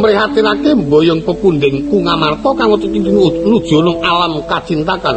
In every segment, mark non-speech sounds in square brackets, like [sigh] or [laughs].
mrihatinake mboyong pepundhing Kungamarta kang nuju alam kacintakan.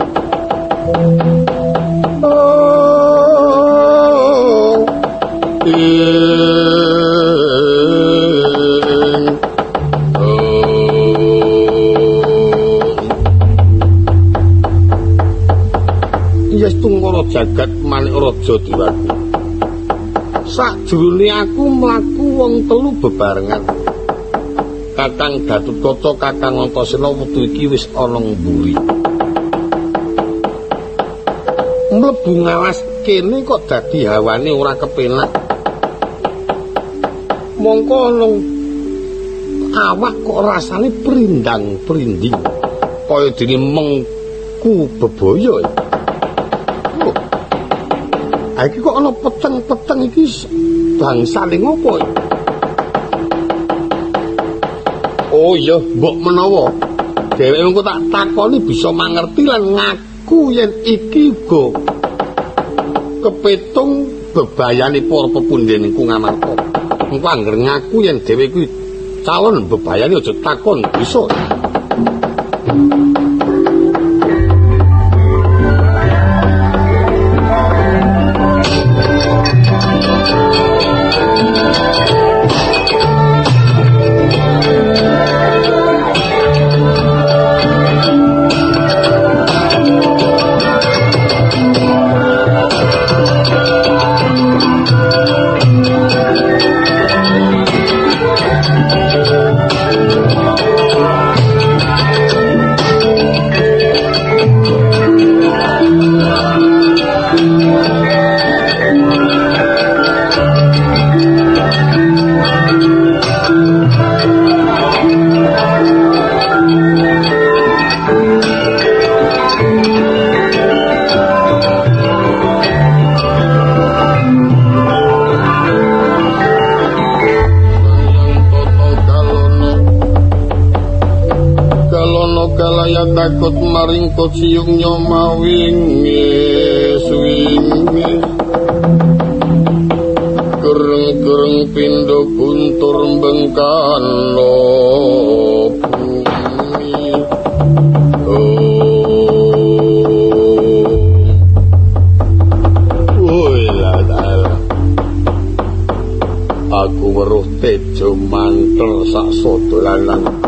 jagat manik raja diwaku. Sakjroning aku mlaku wong telu bebarengan. Kakang Gatotkaca Kakang Antasena wektu iki wis ana mburi. Mlebu ngawas kene kok dadi hawane ora kepenak. Mongko ana awak kok rasane prindang-prinding kaya dene mengku bebaya. Iki kok ana peteng-peteng iki bangsane ngopo iki? Oh iya, mbok menawa dheweke engko tak takoni bisa mangerti lan ngaku yen iki uga kepetung bebayane para pepundhen iku ngamarta. Engko angger ngaku yen dheweke kuwi calon bebayane aja takon bisa. Maring kociung nyomawingi swingi gereng-gereng pindo guntur bengkan lo bumi Aku weruh tejo mantel sak sodolanan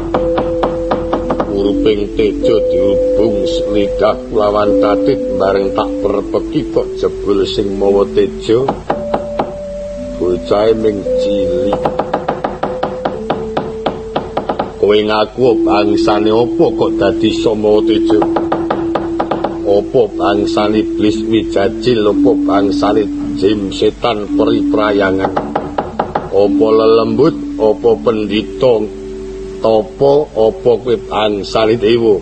ping tejo dihubung selidah lawan tatit bareng tak perpeki kok jebul sing mawa tejo. Bocah ning cilik. Kowe ngaku bangsane? Opo kok dadi somo tejo? Apa bangsane iblis wijajil apa bangsane jim setan peri prayangan apa lelembut? Apa pendhita topo apa kowe bangsane dewa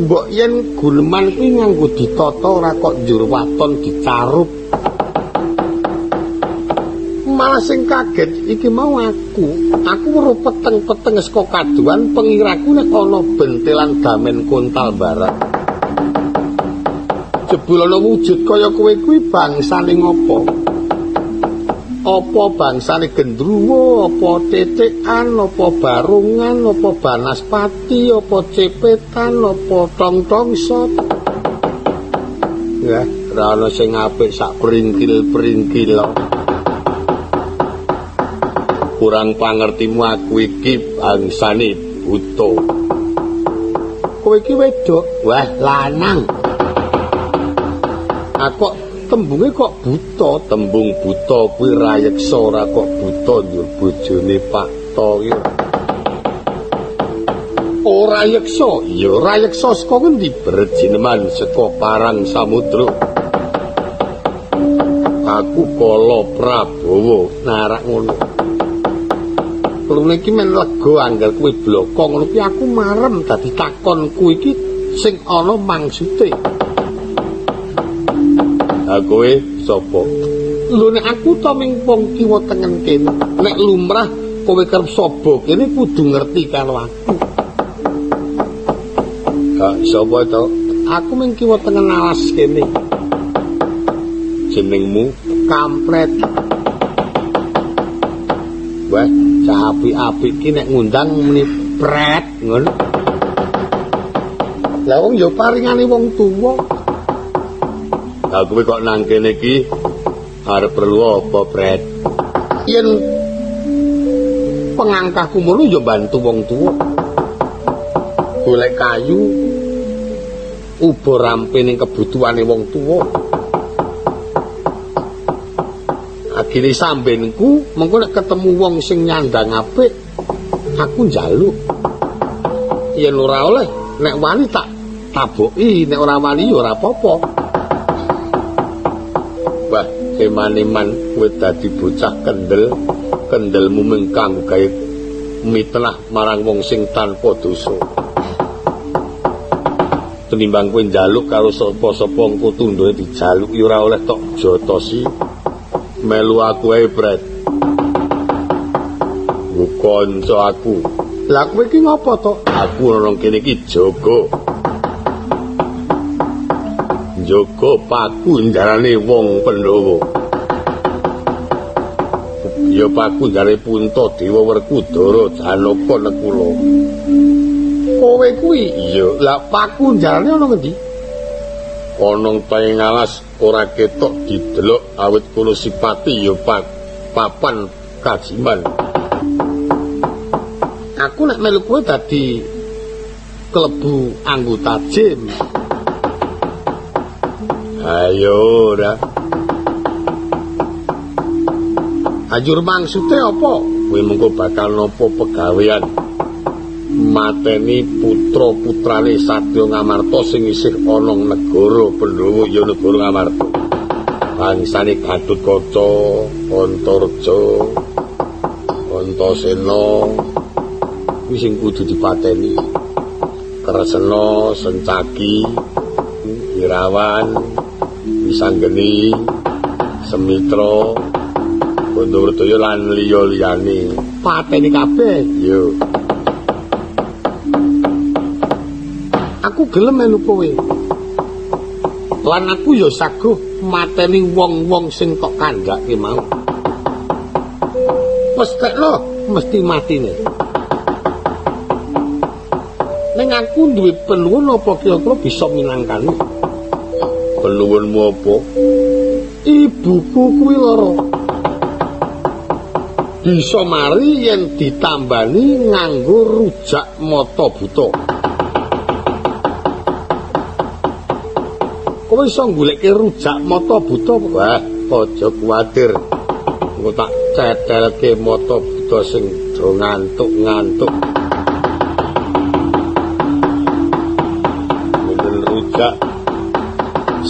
mbok yen guneman kuwi nganggo ditata ora kok njur waton dicarup. Malah sing kaget iki mau aku. Aku weruh peteng-peteng saka kaduan pengiraku nek ana bentelan damen kontal barat. Jebul ana wujud kaya kowe kuwi bangsane ngopo apa bangsane gendruwo apa titikan apa barungan apa banaspati apa cepetan apa tong-tongsot ya ora ana sing apik sak pringkil-pringkil kurang pangertimu aku iki bangsane buta. Kowe iki wedok, wah lanang. Aku tembunge kok buta, tembung buta kuwi rayeksa ora kok buta njur bojone Pak To iki. Ora yeksa, ya rayeksa saka ngendi berjineman saka parang samudra. Aku kala Prabowo narak ngono. Lune iki men lega anggar kuwi bloko ngono aku marem dadi takonku iki sing ana maksude. Ha kowe sapa? Lune aku to ming wong kiwa tengen kene. Nek lumrah kowe kerep sapa kene kudu ngerti karo aku. Ha sapa to? Aku ming kiwa tengen alas kene. Jenengmu Kampret. Wah, cah apik-apik ki nek ngundang muni pret ngono. Lah wong ya paringane wong tuwa. Lah kowe kok nang kene arep perlu apa, Pret? Yen pengangkahku mulu ya bantu wong tuwa. Golek kayu ubo rampe ning kebutuhane wong tuwa. Agile sambenku mengko nek ketemu wong sing nyandang apik aku njaluk. Yen ora oleh nek wani tak taboki nek ora wani ya ora apa-apa. Wah, kemaniman kowe dadi bocah kendel, kendelmu mengkang gawe mitnah marang wong sing tanpa dosa. Tenimbang kowe njaluk karo sapa-sapa engko tundhoe dijaluk ya ora oleh tok jotosi. melu aku ae bret kanca aku lah kowe iki ngopo to aku nang kene iki jaga jaga paku ndarane wong pendhawa ya paku ndare punta dewa werkudara janaka nekula kowe kuwi iya lah paku ndarane ana ngendi ana ing alas ora ketok didelok awit kula sipati ya papan kajiman. Aku nek melu kowe dadi klebu anggota jim. Ayo ora. Ajur maksude apa? Kowe mengko bakal napa pegawean? mateni putra-putrane Sadya Ngamarta sing isih ana negara Pandhawa ya negara Ngamarta. Bangsane Gatotkaca, Antarja, Antasena kuwi sing kudu dipateni. Kresna, Sencaki, Irawan, Wisanggeni, Semitra, Bandawardaya lan liya-liyane. Pateni kabeh. Yo. aku gelem melu kowe. Lan aku ya saguh mateni wong-wong sing tok kandhake mau. Wes tekno mesti matine. Ning aku duwe penuwun apa kira-kira bisa minangkani? Penuwunmu apa? Ibuku kuwi lara. Bisa mari yen ditambani nganggo rujak mata buta. kowe iso goleke rujak mata buta wah aja kuwatir engko tak cetelke mata buta sing do ngantuk-ngantuk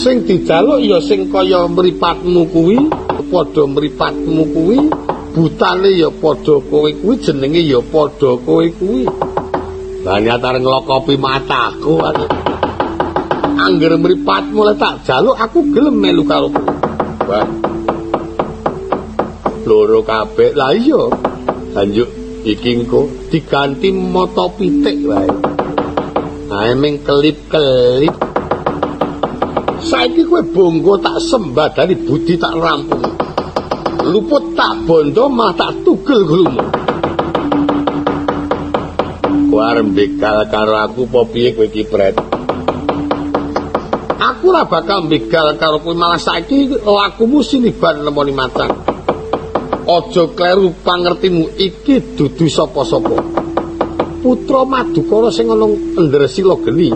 sing dijaluk ya sing kaya mripatmu kuwi padha mripatmu kuwi butane ya padha kowe kuwi jenenge ya padha kowe kuwi. Banyatar nglokopi mataku angger mripatmu le tak jaluk aku gelem melu karo kowe. Loro kabeh la iya. Lanjut iki engko diganti mata pitik wae ae ming kelip-kelip saiki kowe bonggo tak sembah dari budi tak rampung. Luput tak bondo mah tak tugel glumu kuar mbekal karo aku apa piye kowe iki pret aku ora bakal mbekal karo kowe malah saiki lakumu siniban lemoni matang aja kleru pangertimu iki dudu sapa-sapa. Putra madukara sing ana ndresila geni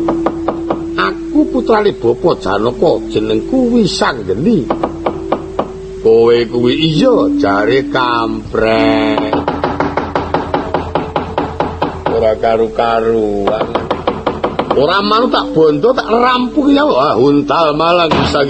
aku putrane bapa janaka jenengku wisanggeni kowe kuwi iya jare kamprek ora karu-karuan. Ora mau tak bondo tak rampung ya. Wah untal malang bisa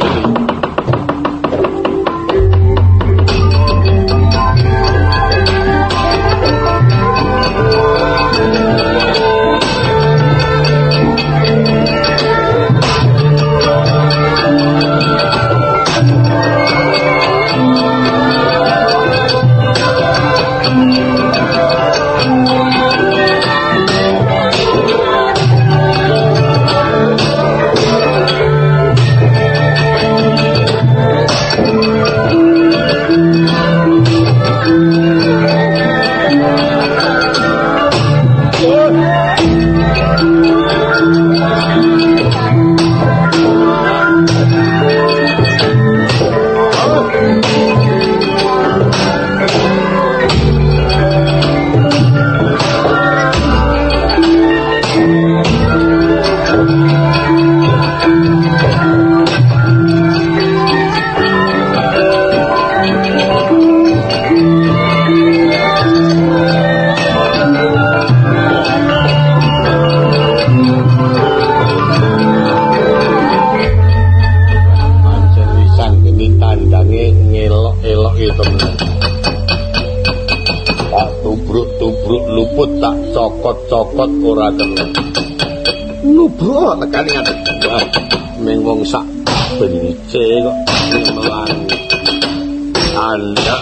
cokot ora kena. Nubro tekani ngadeg. Ming wong sak bence kok melang. Anda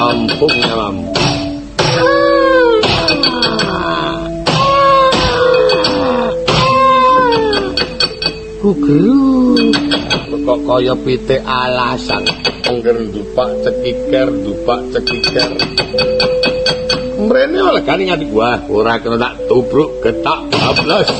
lampung nyelam. Kugelu kok kaya pitik alasan angger dupak cekiker dupak cekiker mrene legane nganti wah ora kena tak tubruk getak bablas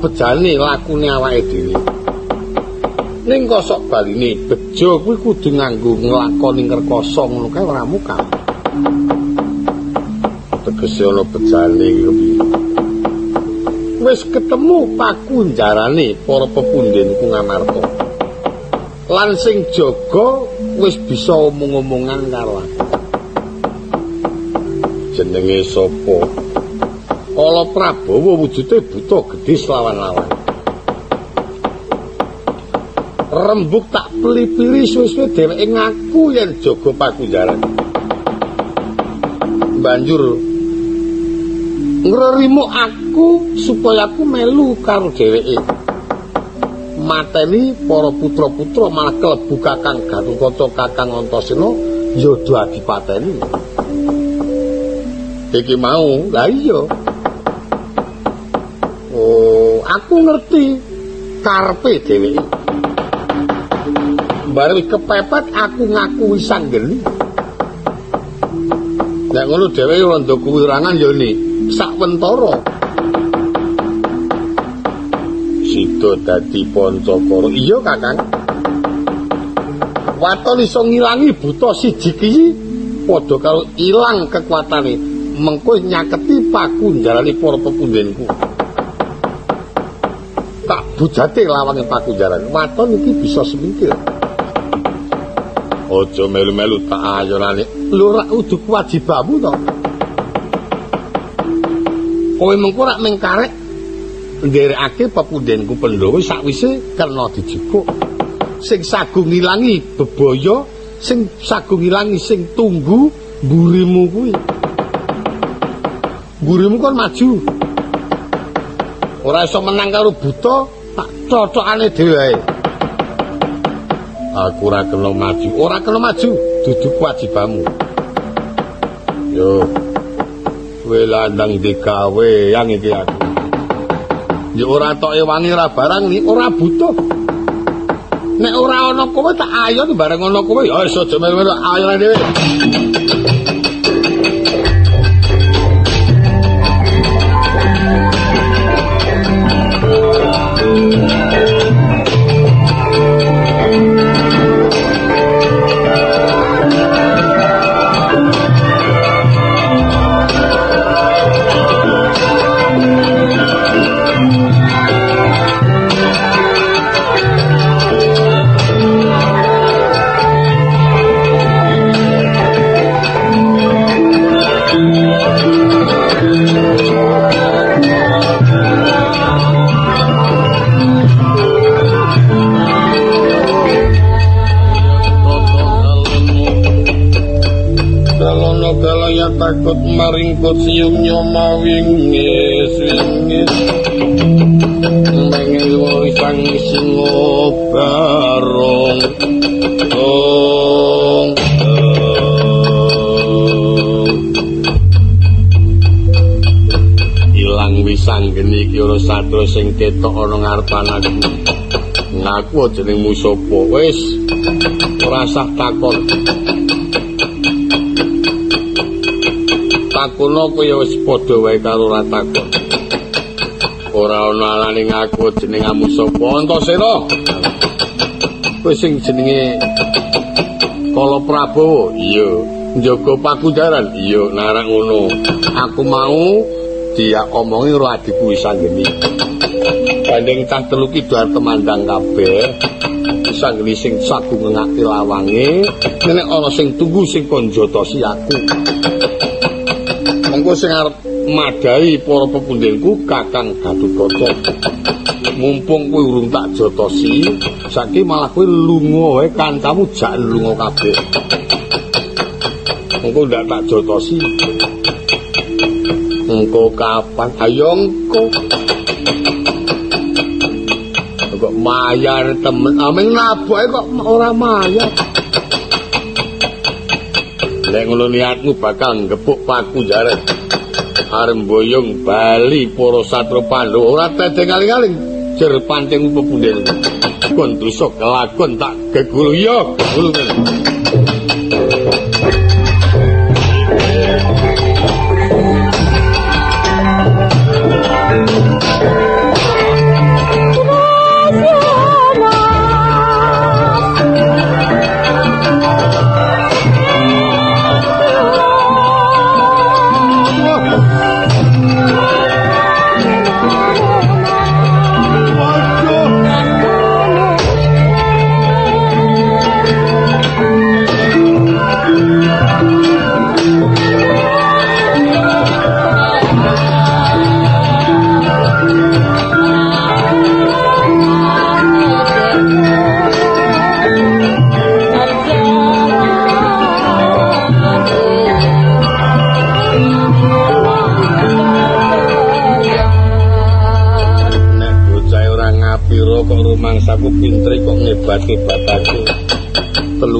bejane lakune awake dhewe. Ning kosok baline bejo kuwi kudu nganggo nglakoni ngrekoso ngono kae ora muka. Tegese ana bejane wis ketemu pakunjarane para pepundhenku ngamarta. Lan sing jaga wis bisa omong-omongan karo aku. Jenenge sapa? Kala Prabowo wujude buta gedhe lawan-lawan. Rembug tak pelipiri suwe-suwe dheweke ngaku yen jaga pakunjaran. Banjur ngrerimu aku supaya aku melu karo dheweke mateni para putra-putra malah klebu kakang Gatotkaca kakang Antasena yodha adipateni iki mau la iya oh aku ngerti. Karpe dheweke baru kepepet aku ngaku wisanggeni nek ngono dheweke rondo kuwirangan ya nih sakwentara sida dadi pancakara. Iya kakang. Waton iso ngilangi buta siji ki padha karo ilang kekuatane. Mengko nyaketi pakunjarane para pepundhenku tak bujate lawange pakunjaran waton iki bisa semingkir aja melu-melu tak ayonane lho ra kudu kewajibanmu to? Kowe mengko rak ning karek nderekake pepundhenku Pandhawa sakwise kena dijupuk sing sagung ngilangi bebaya sing sagung ngilangi sing tunggu mburimu kuwi. Mburimu kan maju ora iso menang karo buta tak cocokane dhewe aku ora kena maju ora kena maju dudu kewajibanmu yo kowe landang digawe yang iki aku. Ya ora tok ewangi ora barang ni ora butuh. Nek ora ana kowe tak ayon bareng ana kowe ya iso aja melu-melu ayon dhewe. Maringkut siung nyoma wingis wingis mengil woi sang singo barong ong ilang wisang geni kiro satro sing ketok ono ngarpan aku. Ngaku jeneng musopo. Wis rasa takut takono kowe wis padha wae karo ratakon. Ora ana alane ngaku jeneng amu sapa Antasena. Kowe sing jenenge Kala Prabowo? Iya. Njaga pakunjaran? Iya, narak ngono. Aku mau dia omongi karo adikku Sanggeni. Banding cah telu ki duar temandang kabeh. Sanggeni sing sagu ngengake lawange, nek ana sing tunggu sing kon jotosi aku. Engko sing arep madai para pepundhenku Kakang Gatotkaca. Mumpung kowe urung tak jotosi, saiki malah kowe lunga wae kancamu jak lunga kabeh. Engko ndak tak jotosi. Engko kapan? Ayo engko. Kok mayar temen, ameng naboke kok ora mayar. Nek ngono niatmu bakal ngepuk paku jaret. Arem boyong bali para satru Pandhawa ora tedeng kaling-kaling jer pancing pepunden. Kon dosa kelakon tak gegulu ya.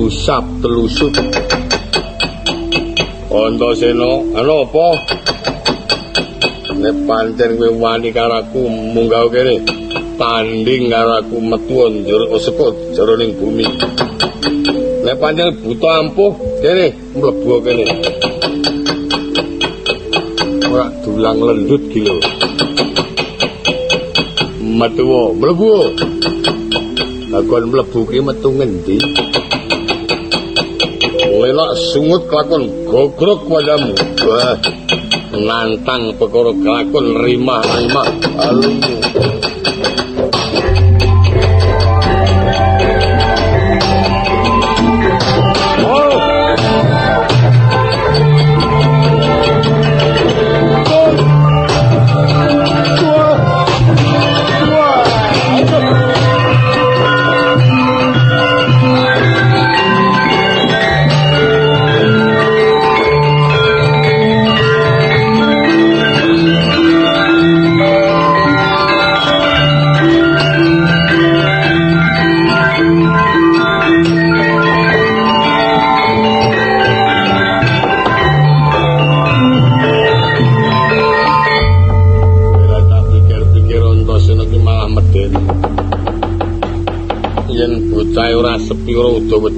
Telusap, telusup. Antasena, ana apa? Nek pancen kowe wani karo aku munggah kene, tanding karo aku metu njur sekut jroning bumi. Nek pancen buta ampuh, kene mlebu kene. Ora dulang lendut gila. metu mlebu lakon mlebu ki metu ngendi belak sungut kelakon gogrok wayamu wah nantang perkara kelakon rimah-rimah. Alung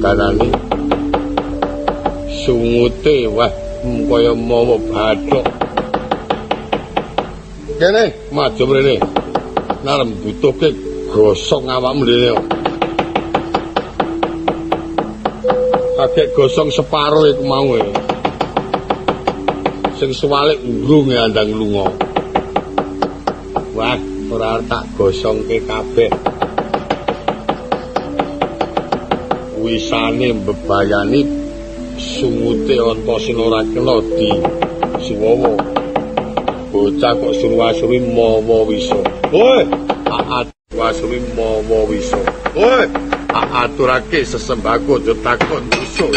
wedanane sungute wah kaya mawa bathok kene maju mrene. Narem butuhke gosok awakmu dene kakek gosong separo iku mau e. Sing suwalik urung andang lunga. Wah ora tak gosongke kabeh wisane bebayani sungute antasena ora kena di suwowo bocah kok suruh-asuri mawa wisa woi aat-asuri mawa wisa woi aturake sesembako detakon usul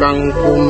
căng cung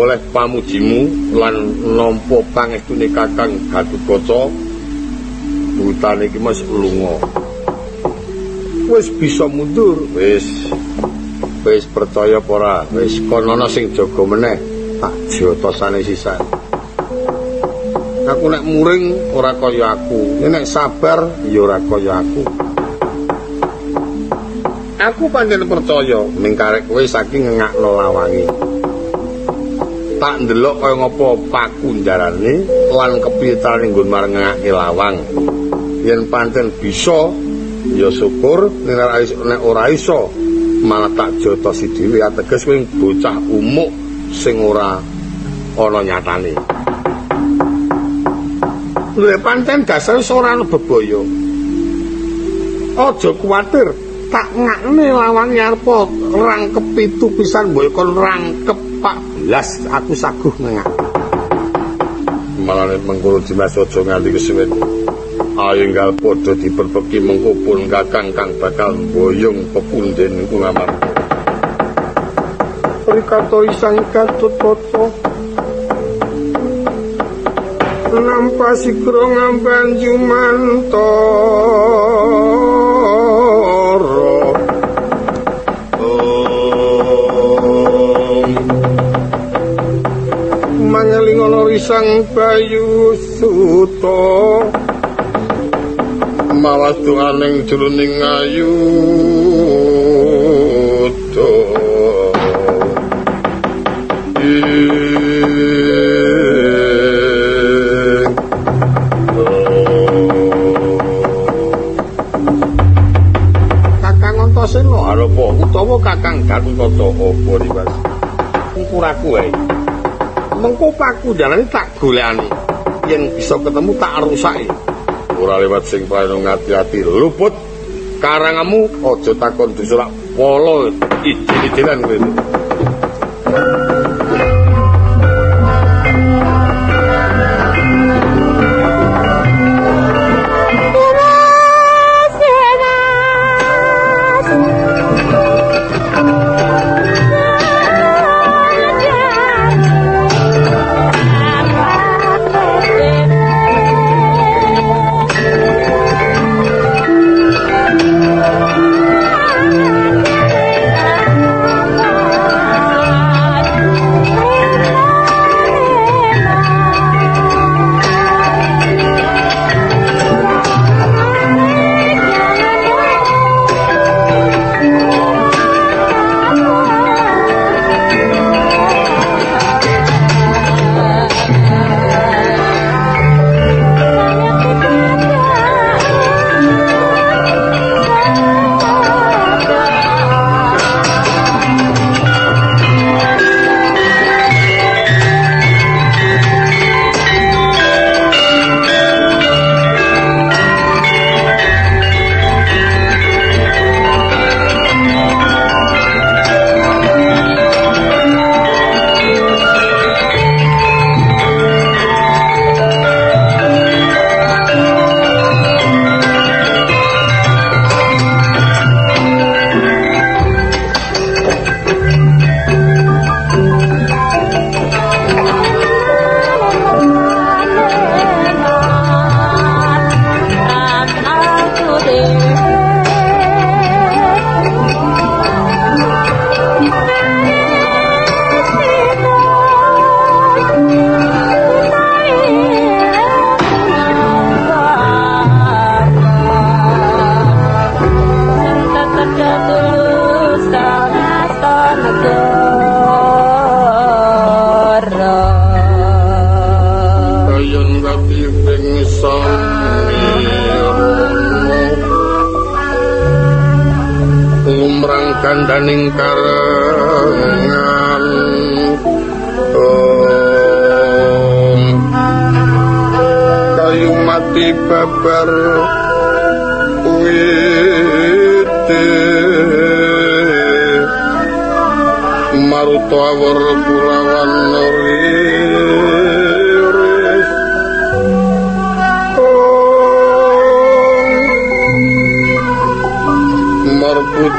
oleh pamujimu lan nampa pangestune kakang Gatotkaca butane iki mas lunga. Wis bisa mundur. Wis. Wis percaya apa ora? Wis kono sing jaga meneh. Tak jotosane sisan aku nek muring ora kaya aku. Nek sabar ya ora kaya aku. Aku pancen percaya ning karek kowe saking ngakno lawangi tak ndelok kaya ngopo pakunjarane lan kepitane nggon marang ngake lawang. Yen pancen bisa ya syukur nek ora iso malah tak jotosi dhewe. Ateges kowe bocah umuk sing ora ana nyatane. Lha pancen dasar ora ana bebaya Aja kuwatir tak ngakne lawang ngarep rangkep pitu pisan mbok kon rangkep Blas aku saguh ngengak. Malane mengkono dimas aja nganti kesuwen. Ayo enggal padha diperpeki mengkupul kakang kang bakal boyong pepunden ku ngamar. Rikato isang katut toto. Nampa sikro ngamban jumantoro. Risang bayu suto mawas tuaning jroning ayu to Kakang Antasena. Arepa utawa Kakang Gatotkaca apa riwas ukuraku wae mengko paku jalane tak golekane yen bisa ketemu tak rusake. Ora lewat sing paling ngati-ati luput karangamu aja takon disulak polo. Ijin-ijinan kowe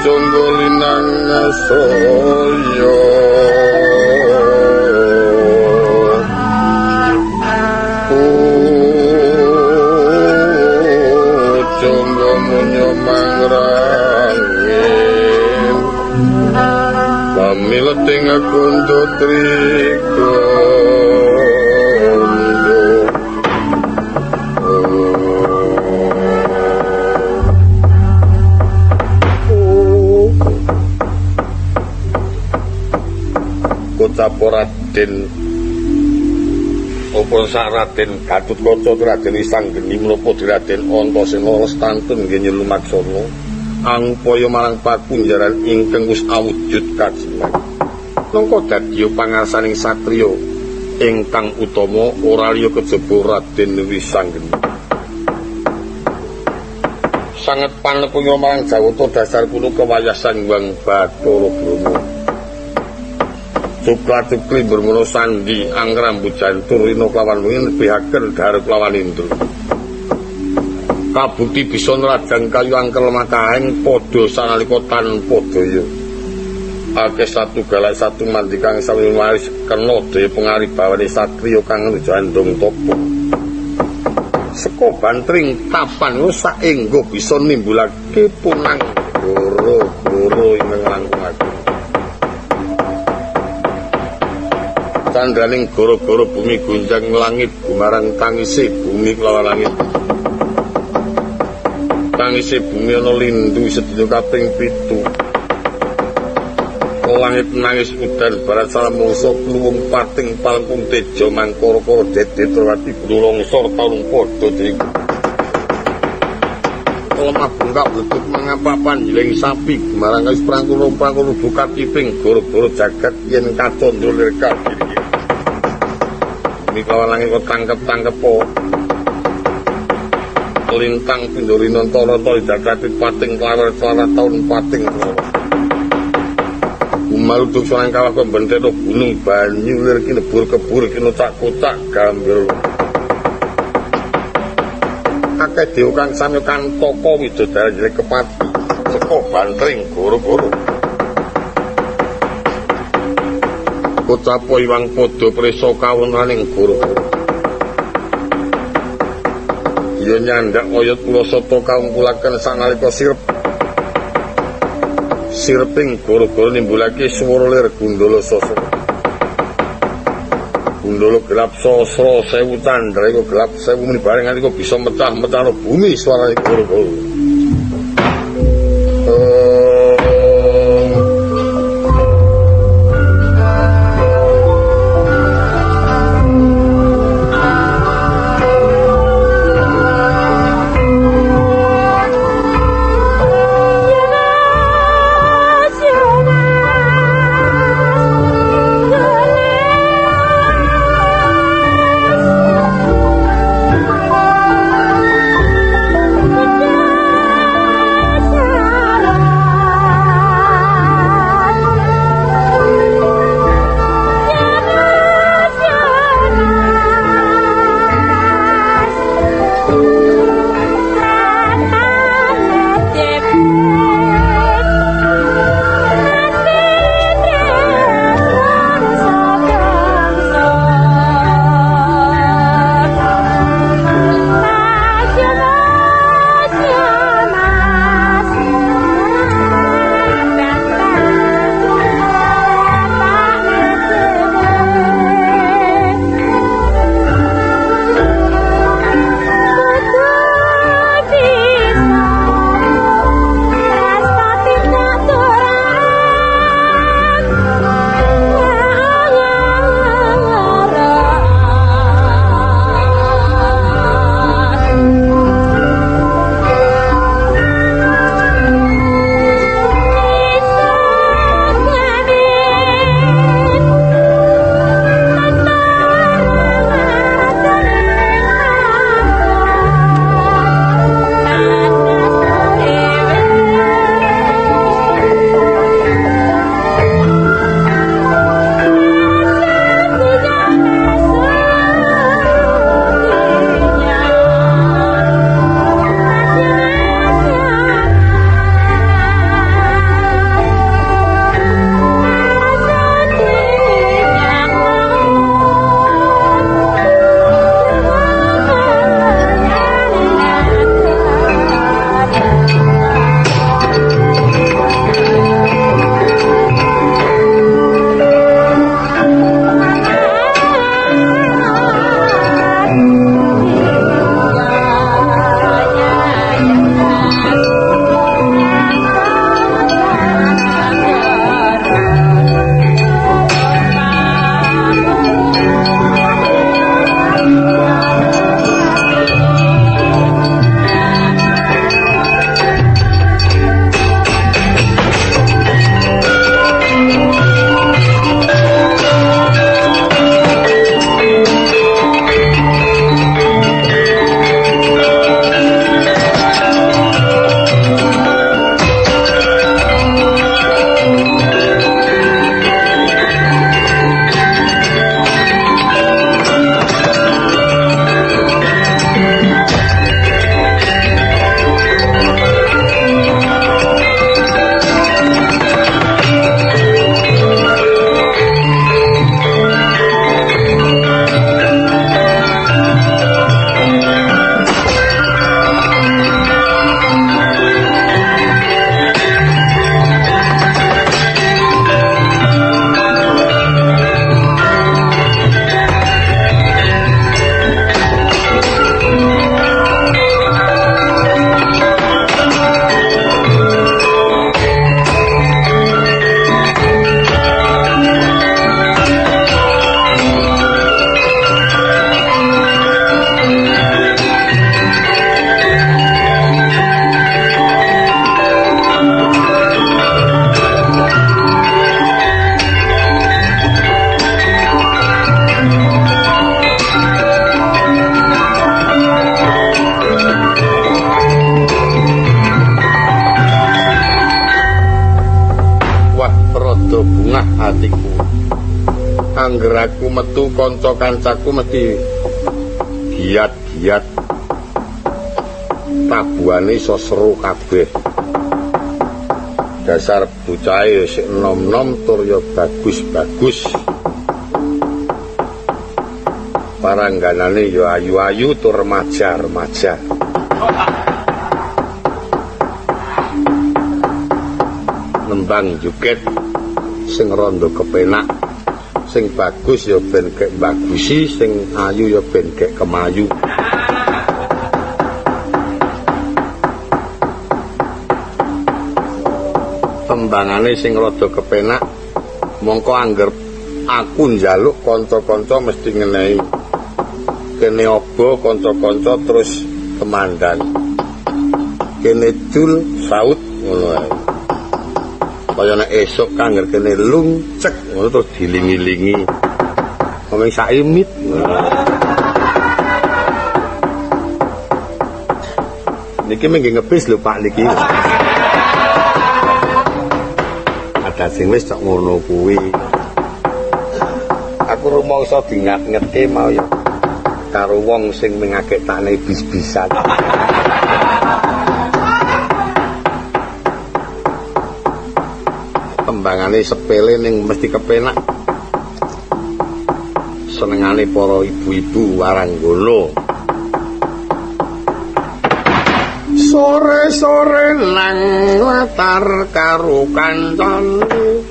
Sungguh linang asor sak Raden Gatutkaca Raden Isanggeni menapa Raden Antasena lestantun nggih nyelumaksana angpaya marang pakunjaran ingkang wis awujud kajiman nangka dadi pangarsaning satriya ingkang utama ora liya kejaba Raden Wisanggeni sanget panepunyo marang Jawata dasar kulo kewayasan Wang Bathara Brahma Cukla-cukli bermono sandi angrambu jantur rino kelawan wingin nebihaken darah kelawan indru. Kabuti bisa nerajang kayu angkel makaheng podo sangaliko tanpa daya. Ake satu galak satu mandikang sami maris kena daya pengari bawane satrio kang nuju andong topo. Seko bantring tapan usak enggo bisa nimbulake punang goro-goro ing langkung agung. Candraning goro-goro bumi gunjang langit gumarang tangisi bumi kelawan langit. Tangisi bumi ana lindu sedina kaping pitu. Langit nangis udan barat salam mongso kluwung pating palengkung tejo mangkoro-koro dede terwati bulung sor taung podo diriku lemah bungkak bletut mengapa panjiling sapi gumarang kais prangkulu-prangkulu buka tiping goro-goro jagat yen kacondro lirka diri Ini kawan langit kok tangkep-tangkep. Lintang pinduri nontoro to idakati pating kelawar selama tahun pating Umaru duk solang kalah kok bentero gunung banyu lir kini bur kebur kini cak kotak gambir. Kakek diukang samyo kan toko widodara jelek kepati. Seko bantring goro-goro. Kocapo iwang podo preso kawunaning guru-guru. Iya nyandak oyot kula soto kaum kulaken sanalika sirep. Sireping guru-guru nimbulake swara lir gundala sosro. Gundala gelap sosro sewu candra iku gelap sewu muni bareng nganti bisa mecah-mecah bumi suarane guru-guru. Metu kanca kancaku mesti giat-giat. Tabuhane iso seru kabeh. Dasar bocah ya sik nom-nom tur ya bagus-bagus. Parangganane ya ayu-ayu tur remaja-remaja. Nembang juket sing rondo kepenak sing bagus ya ben kek bagusi sing ayu ya ben kek kemayu. Tembangane sing rada kepenak mongko angger aku njaluk kanca-kanca mesti ngenehi. Kene obo kanca-kanca terus kemandan. Kene jul saut ngono ae. Kaya nek esuk kangger kene ngono terus dilingi-lingi ngomong saimit niki mengke ngepis lho Pak niki. Ada sing wis cok ngono kuwi. Aku rumangsa dingat-ngete mau ya. Karo wong sing mengakek takne bis-bisan. Kembangane sepele ning mesti kepenak senengane para ibu-ibu waranggono sore-sore nang latar karo kancane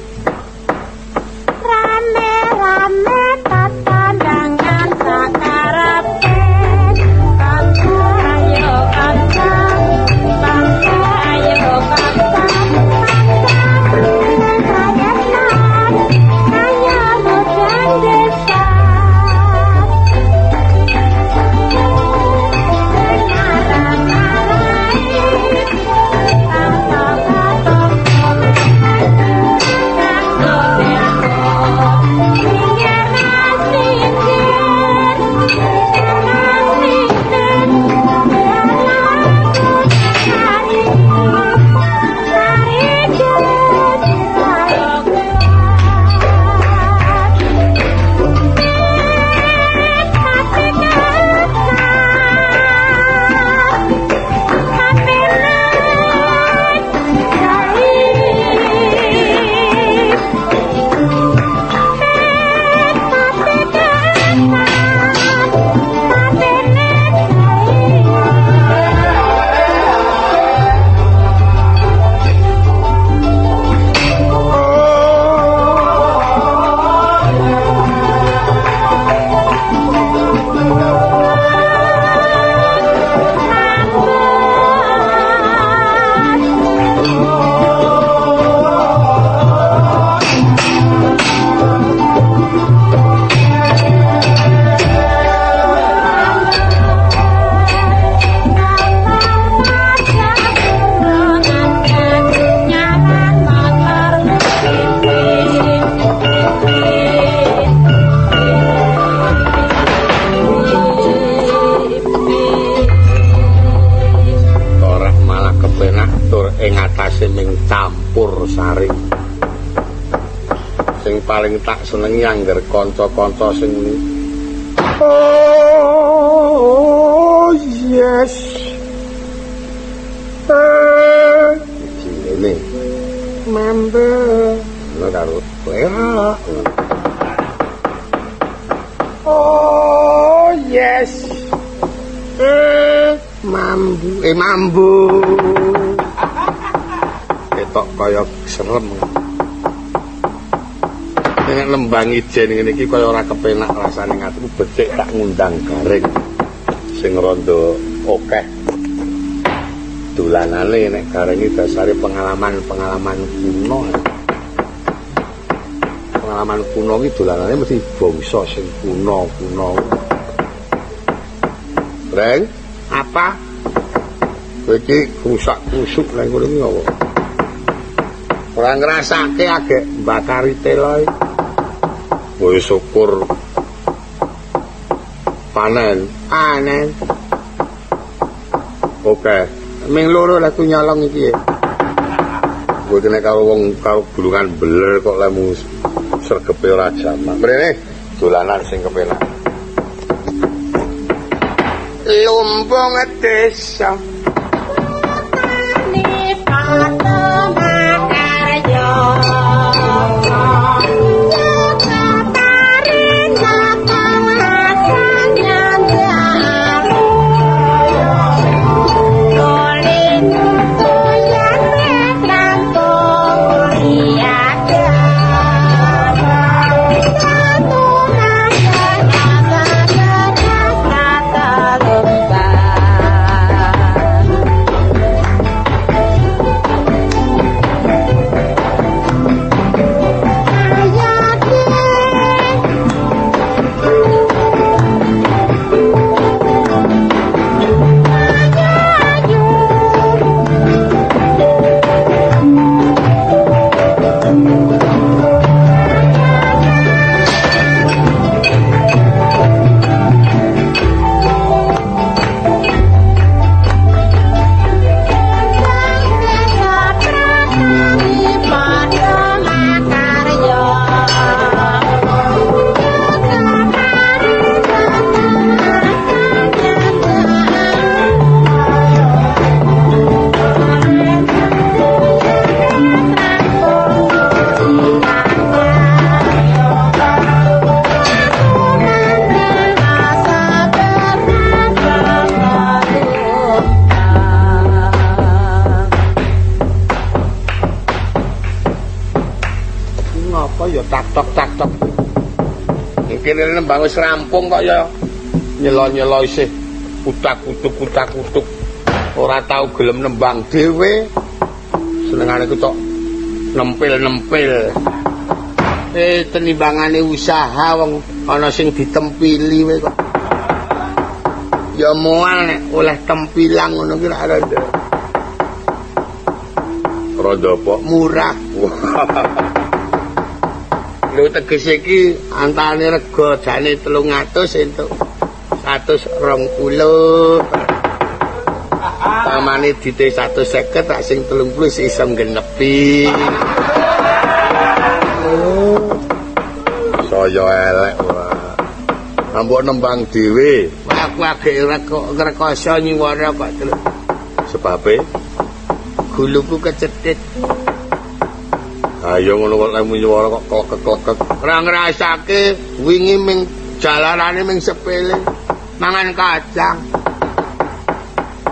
senengi angger kanca-kanca sing Oh yes. Eh, ini. Mambe. Lo karo kowe. Oh yes. Eh, mambu. Eh mambu. Ketok kaya lembang ijen ngene iki kaya ora kepenak rasane ngatiku becik tak ngundang garing sing rondo akeh dolanane nek garing iki dasare pengalaman-pengalaman kuno pengalaman kuno iki dolanane mesti bangsa sing kuno-kuno Reng, apa? Kowe iki rusak-rusuk lek ngono iki apa? Ora ngrasake agek bakari telo iki. Woi syukur panen. Panen. Oke. Ming loro laku nyolong iki. Ya gue kena karo wong karo gulungan beler kok lemu sergepe ora jamak. Mrene dolanan sing kepenak. Lumbung desa nembang wis rampung kok ya. Nyelo-nyelo isih kutak-kutuk kutak-kutuk ora tau gelem nembang dhewe. Senengane ku tok nempil-nempil. Eh tenimbangane usaha wong ana sing ditempili wae kok. Ya mual nek oleh tempilang ngono ki ora ada. Rada murah [laughs] lho tegese iki antane rega jane 300 entuk 120 pamane dite 150 tak sing 30 iso genepi saya elek wae ambok nembang dhewe. Aku agek rekoso nyiwara kok sebabe? Guluku kecetit Ayo ngono kok lemu nyuwara kok klekek-klekek. Ora ngrasake wingi ming jalanane ming sepele. Mangan kacang.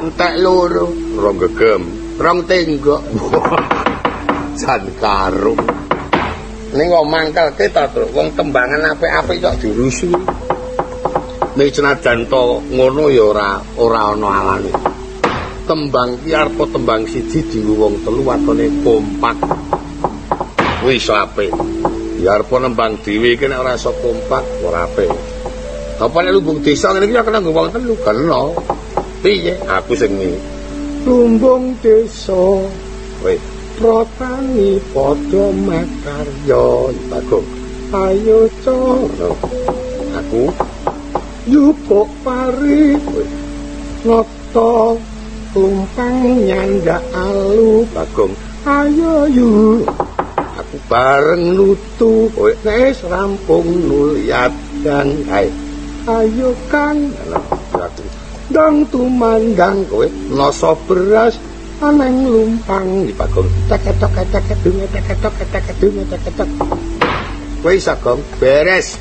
Entek loro, rong gegem, rong tenggok. [laughs] Jan karo. Ning kok mangkelke ta, Tru? Wong tembangan apik-apik kok dirusu. Nek senajan to ngono ya ora ora ana alane. Tembang ki arep tembang siji dienggo wong telu watone kompak. Kuwi iso apik. Ya arep nembang dhewe iki nek ora iso kompak ora apik. Apa nek lumbung desa ngene iki ya kena ngomong telu kena. Piye? Aku sing ngene. Lumbung desa. Wis protani padha makarya bagus. Ayo cara. Aku yupuk pari. Noto tumpang nyanda alu bagong ayo yuk bareng nutu wis rampung nuliat dan ae. Ayo kan dang tumandang kowe nasa beras aneng lumpang di pagong. Teketok teketok dunge teketok teketok dunge teketok. Kowe sagong beres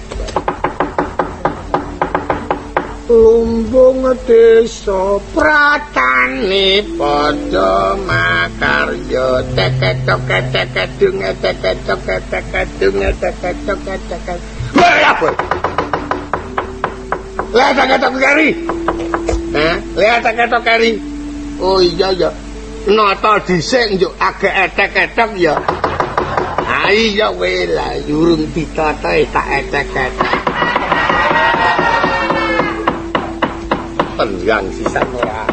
lumbung desa pratane padha makarya teketok dunge teketok dunge teketok teketok apa Lihat teketok kari Hah? Lihat teketok kari Oh iya ya Nata disik njuk agak etek-etek ya Ah iya wela Yurung ditata tak etek-etek tenggang sisan ora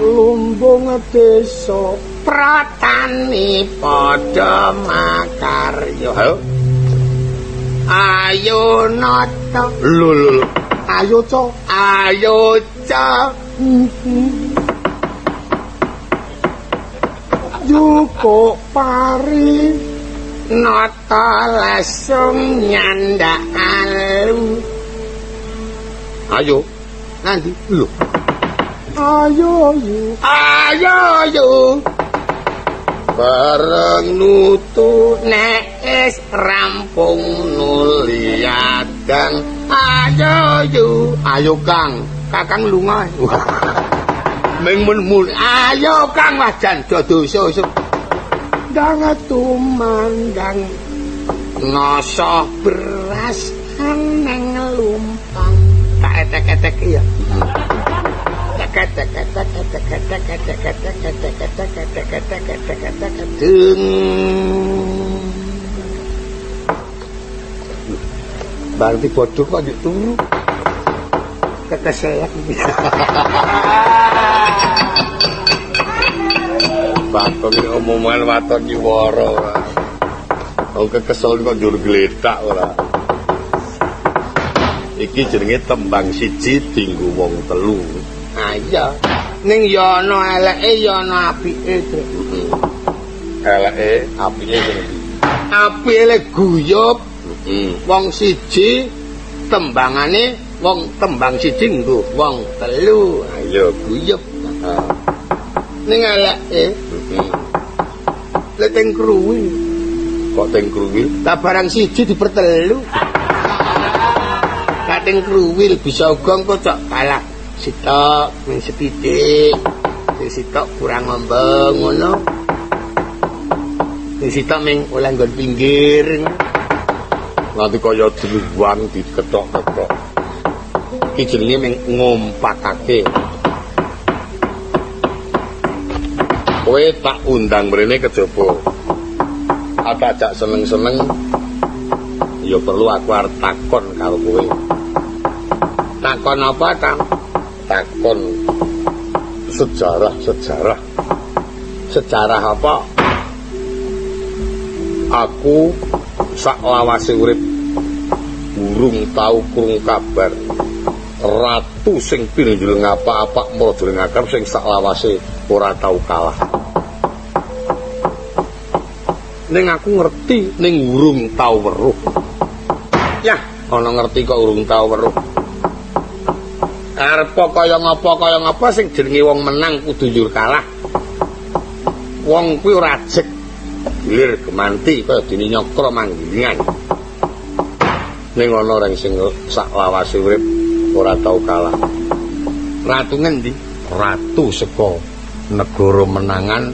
lumbung desa pratani padha makarya ayo nata. Lul ayo ca. Ayo ca. Juko pari nata lasung nyandak alu. Ayo nanti lho ayo yu ayo yu bareng nutu nek es rampung nuli adang. Ayo yu ayo kang. Kakang lunga. [laughs] Ming mun ayo kang wajan dodoso dang tumandang ngosoh beras neng lumpang tak etek-etek iya Berarti bodoh kok di turu. Kekeselak. Bakong ini omongan waton nyiwara. Oh kekesel kok njur gletak ora. Iki jenenge tembang siji dinggo wong telu. Ah iya. Ning ya ana eleke ya ana apike. Eleke apike iki. Apike guyub. Wong siji tembangane wong tembang siji nggo wong telu. Ayo guyub. Ning eleke le teng kruwi. Kok teng kruwi? Ta barang siji dipertelu. Kating kruwi bisa uga kok kalah sitok ming setitik sing sitok kurang ngembang ngono. Sing sitok ming oleh nggon pinggir nanti kaya diluwang diketok-ketok. Iki jenenge ming ngompakake. Kowe tak undang mrene kejaba apa ajak seneng-seneng? Ya perlu aku arep takon karo kowe takon apa kang takon sejarah-sejarah. Sejarah apa? Aku sak lawase urip burung tau krung kabar ratu sing pinjul ngapa-apa mrodul ngakar sing sak lawase ora tau kalah. Ning aku ngerti ning urung tau weruh. Yah, ana ngerti kok urung tau weruh. Arep kaya ngapa kaya ngapa sing jenenge wong menang kudu njur kalah. Wong kuwi ora jek lir gemanti kaya dene nyokro manggilingan. Ning ana reng sing sak lawase urip ora tau kalah. Ratu ngendi? Ratu saka negara menangan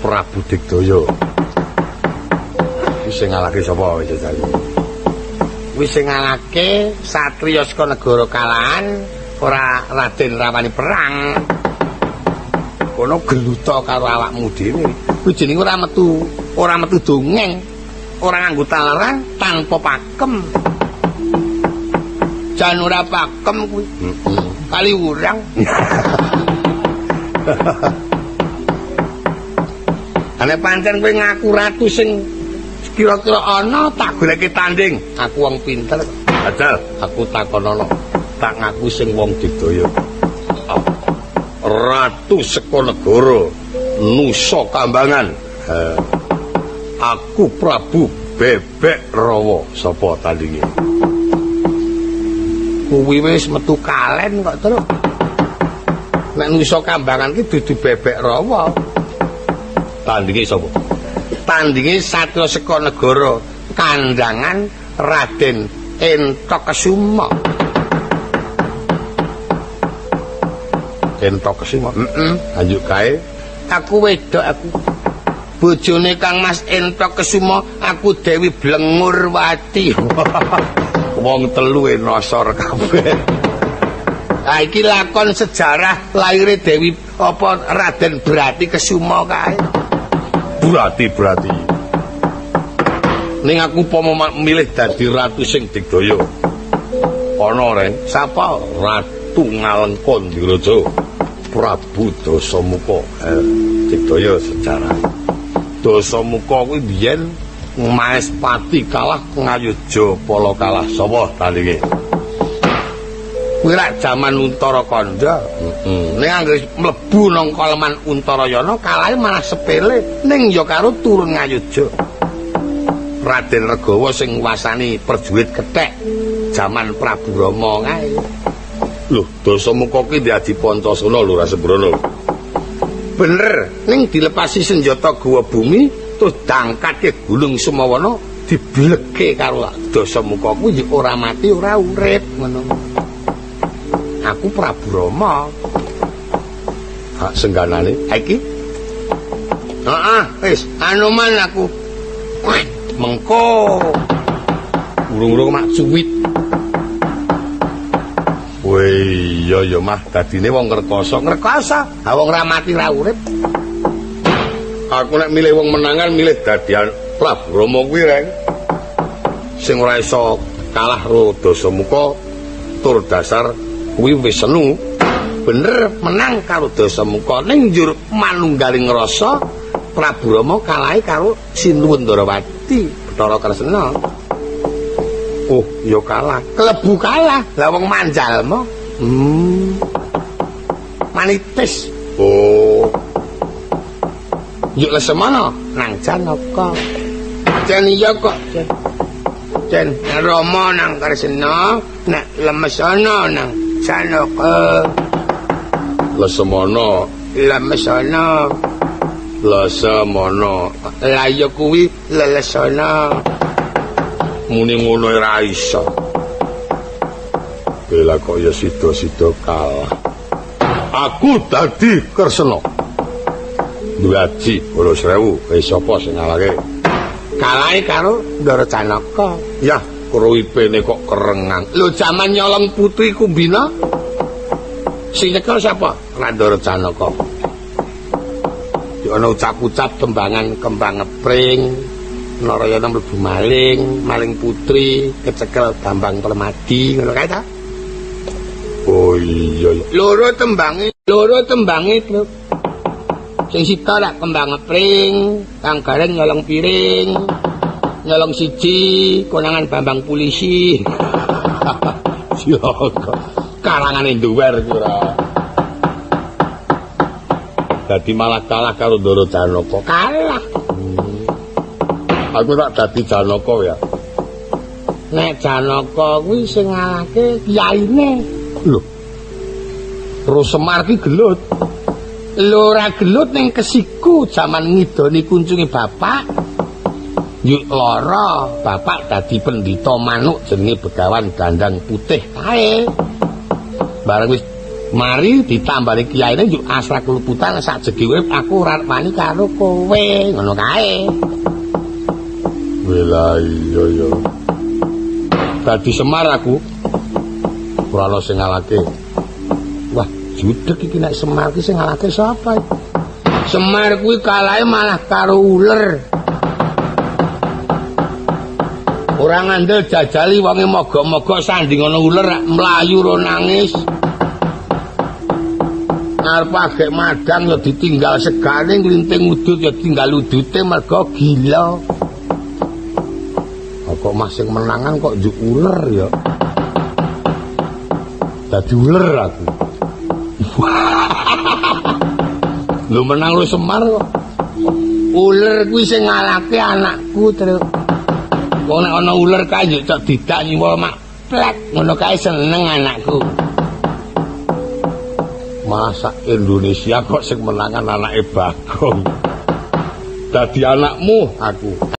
Prabu Digdaya. Wis sing ngalahke sapa? Wis sing ngalahke satriya saka negara kalahan ora Raden rawani perang. Kono geluta karo awakmu dhewe. Kuwi jenenge ora metu, ora metu dongeng. Ora nganggo taleran tanpa pakem. Jan ora pakem kuwi. Kali urang. [laughs] Ane pancen kowe ngaku ratu sing kira-kira ana tak goleke tanding. Aku wong pinter. Adal, aku takonono. Tak ngaku sing wong digdaya. Ratu saka negara Nusa Kambangan. Aku Prabu Bebek Rawa sapa tandinge? Kuwi wis metu kalen kok terus. Nek Nusa Kambangan ki dudu Bebek Rawa. Tandinge sapa? Tandinge Satya negara Kandangan Raden Entok Kesuma. Entok kesima. Heeh. Ayo kae. Aku wedok aku. Bojone Kang Mas Entok Kesuma, aku Dewi Blengurwati. [laughs] Wong telu enosor kabeh. Ha iki lakon sejarah lahire Dewi apa Raden Brati Kesuma kae. Berarti berarti. Ning aku upama milih dadi ratu sing digdaya. Ana ren, Sapa? Ratu Ngalengkon Diraja. Prabu Dasamuka eh, digdaya sejarah. Dasamuka kuwi biyen Maespati kalah Ngayuja Pala kalah sapa tandinge? Kuwi rak jaman Untara Kandha. Heeh. Ning anggere mlebu nang Kaleman Untarayana kalahe malah sepele ning ya karo turun Ngayuja. Raden Regawa sing wasani perjuit kethek jaman Prabu Rama kae. Loh, dosa muka ki diadi Pancasila lho Rasembrono. Bener, ning dilepasi senjata gawa bumi terus dangkatke Gunung Sumawana dibleke karo dosa muka kuwi ora mati ora urip ngono. Aku Prabu Rama. Hak sengganane iki. Heeh, wis anoman aku. Mengko. Urung-urung mak cuwit. Wei, iya ya mah dadine wong ngrekoso. Ngrekoso, ha wong ra mati ra urip. Aku nek milih wong menangan milih dadian Prabu Rama kuwi reng. Sing ora iso kalah ro Dasamuka tur dasar kuwi wis senu. Bener menang karo Dasamuka ning njur manunggaling rasa Prabu Rama kalahe karo Sinuwundarawati Bathara Kresna. Oh, ya kalah. Klebu kalah. Lah wong manjalma. Hmm. Manitis. Oh, Yuk lesemana nang Janaka. Jan iya kok. Jan. Jan Rama nang Kresna, nek lemesana nang Janaka. lesemana, Lemesana. lesemana. Lah ya kuwi lelesana. Muni ngono ora iso. Bela kok ya sida-sida kalah. Aku dadi Kresna. Duwe aji 12000, wis sapa sing ngalahke? Kalahe karo Ndara Janaka. Yah, kruwipene kok kerengang. Lho jaman nyolong putri Kumbina. Sing nyekel sapa? Randara Janaka. Ana ucap-ucap tembangan kembang ngepring. Narayana mlebu maling, maling putri, kecekel Bambang Permadi, ngono kae ta? Oh iya ya. Loro tembange, loro tembange, Bro. Sing sita lak kembang ngepring, kang gareng nyolong piring. Nyolong siji, konangan Bambang polisi. [laughs] Silaga. Karangane duwer ku ora. Dadi malah kalah karo Ndara Janaka. Kalah. Aku tak dadi Janaka ya. Nek Janaka kuwi sing ngalahke kiyaine. Lho. Terus Semar ki gelut. Lho ora gelut ning kesiku jaman ngidoni kuncunge bapak. Yuk lara, bapak dadi pendhita manuk jenenge Begawan Dandang Putih kae. Bareng wis mari ditambani kiyaine yuk asra keluputan sak jegi urip aku ora wani karo kowe, ngono kae. Wela iya ya. Dadi Semar aku. Ora ana sing ngalahke. Wah, judeg iki nek Semar ki sing ngalahke sapa? Semar kuwi kalahe malah karo uler. Ora ngandel jajali wonge mogok-mogok sanding ana uler mlayu ro nangis. Arep agek madang ya ditinggal segane nglinting udut ya tinggal udute mergo gila. Kok masing menangan kok njuk uler ya. Dadi uler aku. [laughs] Lu menang lu Semar kok. Uler kuwi sing ngalahke anakku, Tru. Wong nek ana uler kae yo cok didak nyiwa mak plek, ngono kae seneng anakku. Masa Indonesia kok sing menangan anake Bagong. Dadi anakmu aku.